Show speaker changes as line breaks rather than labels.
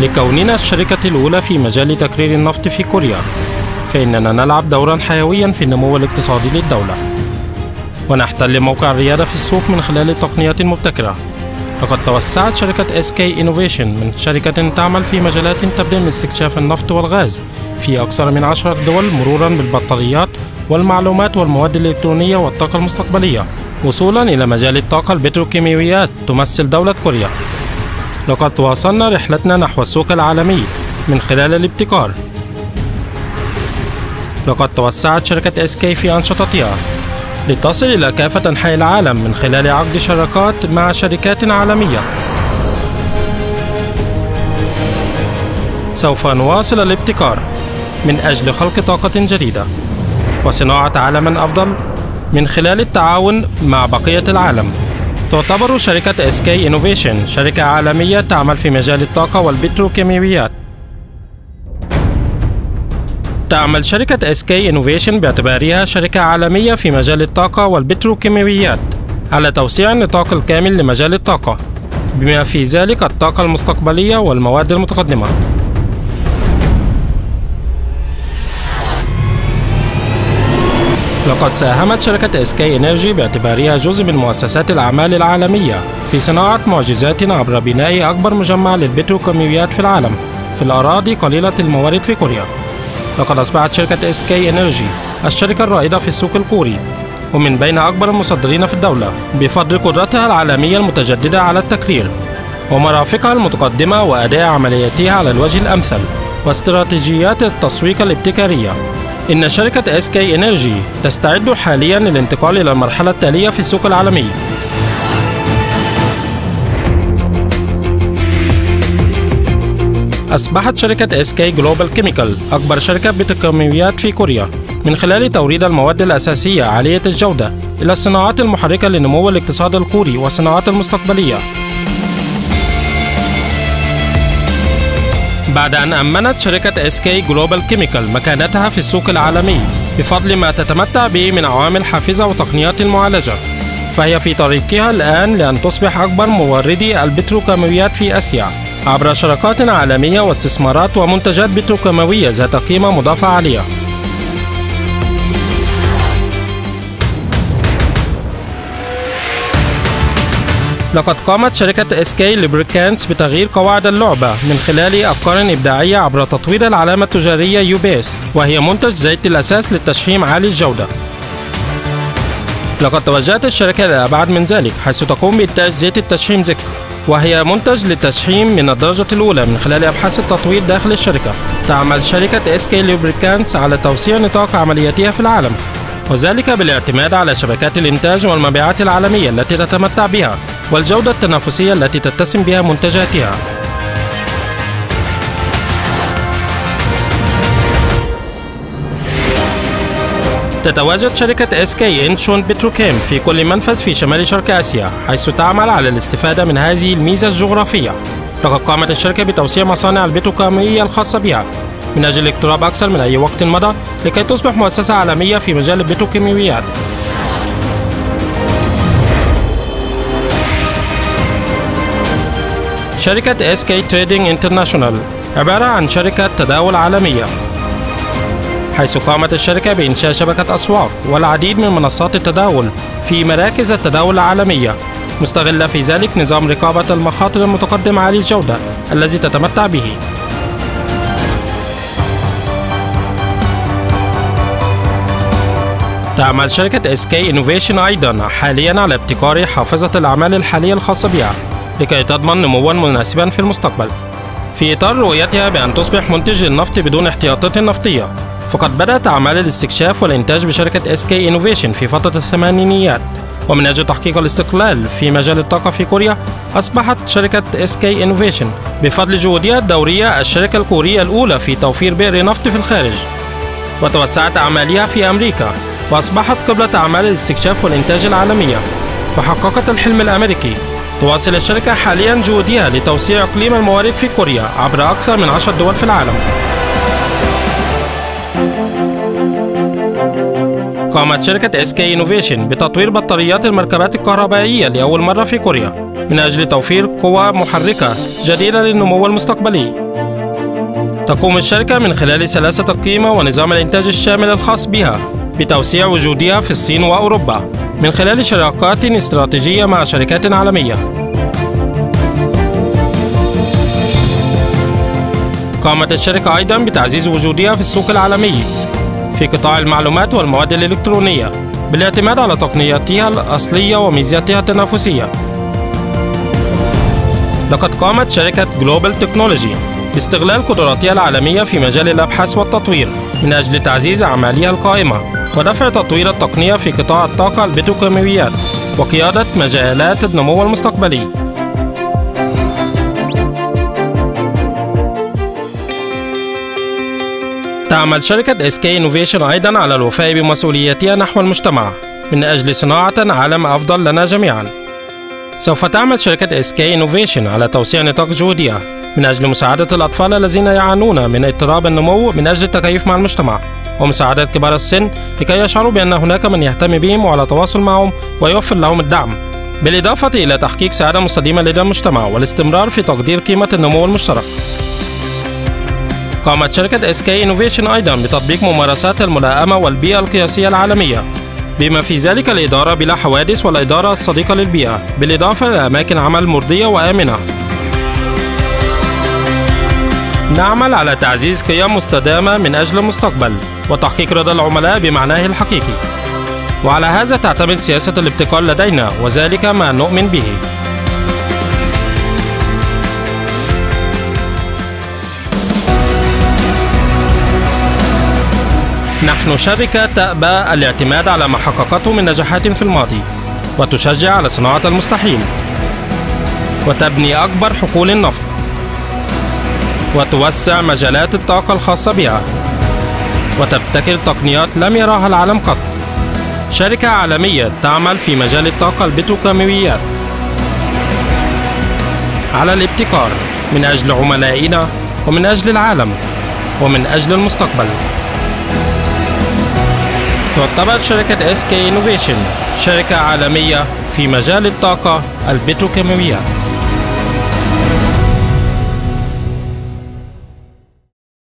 لكوننا الشركة الأولى في مجال تكرير النفط في كوريا. فإننا نلعب دورا حيويا في النمو الاقتصادي للدولة. ونحتل موقع الريادة في السوق من خلال التقنيات المبتكرة. لقد توسعت شركة SK Innovation من شركة تعمل في مجالات تبدأ من استكشاف النفط والغاز في أكثر من عشرة دول مرورا بالبطاريات والمعلومات والمواد الإلكترونية والطاقة المستقبلية. وصولا إلى مجال الطاقة البتروكيماويات تمثل دولة كوريا. لقد واصلنا رحلتنا نحو السوق العالمي من خلال الابتكار لقد توسعت شركة SK في أنشطتها لتصل إلى كافة أنحاء العالم من خلال عقد شراكات مع شركات عالمية. سوف نواصل الابتكار من أجل خلق طاقة جديدة وصناعة عالم أفضل من خلال التعاون مع بقية العالم. تعتبر شركة SK Innovation شركة عالمية تعمل في مجال الطاقة والبتروكيماويات. تعمل شركة SK Innovation باعتبارها شركة عالمية في مجال الطاقة والبتروكيماويات على توسيع النطاق الكامل لمجال الطاقة بما في ذلك الطاقة المستقبلية والمواد المتقدمة. لقد ساهمت شركة SK Energy باعتبارها جزء من مؤسسات الأعمال العالمية في صناعة معجزات عبر بناء أكبر مجمع للبتروكيماويات في العالم في الأراضي قليلة الموارد في كوريا. لقد أصبحت شركة SK Energy الشركة الرائدة في السوق الكوري ومن بين أكبر المصدرين في الدولة بفضل قدرتها العالمية المتجددة على التكرير ومرافقها المتقدمة وأداء عملياتها على الوجه الأمثل واستراتيجيات التسويق الابتكارية. إن شركة SK Energy تستعد حاليا للانتقال إلى المرحلة التالية في السوق العالمي أصبحت شركة SK Global Chemical أكبر شركة بتروكيماويات في كوريا من خلال توريد المواد الأساسية عالية الجودة إلى الصناعات المحركة لنمو الاقتصاد الكوري والصناعات المستقبلية. بعد أن أمنت شركة SK Global Chemical مكانتها في السوق العالمي بفضل ما تتمتع به من عوامل حافزة وتقنيات المعالجة فهي في طريقها الآن لأن تصبح أكبر موردي البتروكيماويات في آسيا عبر شراكات عالمية واستثمارات ومنتجات بتروكيماوية ذات قيمة مضافة عالية. لقد قامت شركة SK Lubricants بتغيير قواعد اللعبة من خلال أفكار إبداعية عبر تطوير العلامة التجارية يوبيس وهي منتج زيت الأساس للتشحيم عالي الجودة لقد توجهت الشركة إلى أبعد من ذلك حيث تقوم بإنتاج زيت التشحيم زك وهي منتج للتشحيم من الدرجة الأولى من خلال أبحاث التطوير داخل الشركة. تعمل شركة SK Lubricants على توسيع نطاق عملياتها في العالم، وذلك بالاعتماد على شبكات الإنتاج والمبيعات العالمية التي تتمتع بها، والجودة التنافسية التي تتسم بها منتجاتها. تتواجد شركة SK إنشون بتروكيم في كل منفذ في شمال شرق آسيا حيث تعمل على الاستفادة من هذه الميزة الجغرافية لقد قامت الشركة بتوسيع مصانع البتروكيماوية الخاصة بها من أجل الاقتراب أكثر من أي وقت مضى لكي تصبح مؤسسة عالمية في مجال البتروكيماويات شركة SK Trading International عبارة عن شركة تداول عالمية. حيث قامت الشركة بإنشاء شبكة أسواق والعديد من منصات التداول في مراكز التداول العالمية مستغلة في ذلك نظام رقابة المخاطر المتقدم عالي الجودة الذي تتمتع به. تعمل شركة SK Innovation أيضا حاليا على ابتكار حافظة الأعمال الحالية الخاصة بها لكي تضمن نموا مناسبا في المستقبل. في إطار رؤيتها بأن تصبح منتج للنفط بدون احتياطات نفطية فقد بدأت أعمال الاستكشاف والإنتاج بشركة SK Innovation في فترة الثمانينيات. ومن أجل تحقيق الاستقلال في مجال الطاقة في كوريا أصبحت شركة SK Innovation بفضل جهودها الدورية الشركة الكورية الأولى في توفير بئر نفط في الخارج. وتوسعت أعمالها في أمريكا. وأصبحت قبلة أعمال الاستكشاف والإنتاج العالمية. وحققت الحلم الأمريكي. تواصل الشركة حاليا جهودها لتوسيع إقليم الموارد في كوريا عبر أكثر من عشر دول في العالم. قامت شركة SK Innovation بتطوير بطاريات المركبات الكهربائية لأول مرة في كوريا من أجل توفير قوى محركة جديدة للنمو المستقبلي. تقوم الشركة من خلال سلاسة القيمة ونظام الإنتاج الشامل الخاص بها. بتوسيع وجودها في الصين وأوروبا من خلال شراكات استراتيجية مع شركات عالمية. قامت الشركة أيضا بتعزيز وجودها في السوق العالمي في قطاع المعلومات والمواد الإلكترونية بالاعتماد على تقنياتها الأصلية وميزاتها التنافسية. لقد قامت شركة Global Technology باستغلال قدراتها العالمية في مجال الأبحاث والتطوير من أجل تعزيز أعمالها القائمة ودفع تطوير التقنية في قطاع الطاقة البتروكيماويات وقيادة مجالات النمو المستقبلي. تعمل شركة SK Innovation أيضا على الوفاء بمسؤولياتها نحو المجتمع. من أجل صناعة عالم أفضل لنا جميعا. سوف تعمل شركة SK Innovation على توسيع نطاق جهودها. من أجل مساعدة الأطفال الذين يعانون من اضطراب النمو من أجل التكيف مع المجتمع. ومساعدة كبار السن لكي يشعروا بأن هناك من يهتم بهم وعلى تواصل معهم ويوفر لهم الدعم. بالإضافة إلى تحقيق سعادة مستديمة لدى المجتمع والاستمرار في تقدير قيمة النمو المشترك. قامت شركة SK Innovation أيضا بتطبيق ممارسات الملائمة والبيئة القياسية العالمية. بما في ذلك الإدارة بلا حوادث والإدارة الصديقة للبيئة بالإضافة إلى أماكن عمل مرضية وآمنة. نعمل على تعزيز قيم مستدامة من أجل المستقبل وتحقيق رضا العملاء بمعناه الحقيقي. وعلى هذا تعتمد سياسة الابتكار لدينا وذلك ما نؤمن به. نحن شركة تأبى الاعتماد على ما حققته من نجاحات في الماضي وتشجع على صناعة المستحيل وتبني أكبر حقول النفط. وتوسع مجالات الطاقة الخاصة بها. وتبتكر تقنيات لم يراها العالم قط. شركة عالمية تعمل في مجال الطاقة البتروكيماويات على الابتكار من أجل عملائنا ومن أجل العالم ومن أجل المستقبل. تعتبر شركة SK Innovation شركة عالمية في مجال الطاقة البتروكيماوية